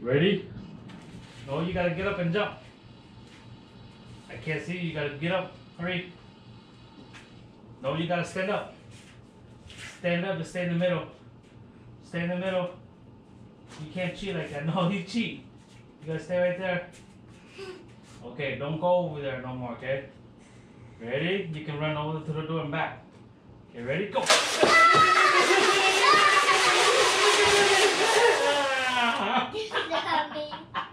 Ready? No, you gotta get up and jump. I can't see you. You gotta get up. Hurry. No, you gotta stand up. Stand up and stay in the middle. Stay in the middle. You can't cheat like that. No, you cheat. You gotta stay right there. Okay, don't go over there no more, okay? Ready? You can run over to the door and back. Okay, ready? Go! the zombie.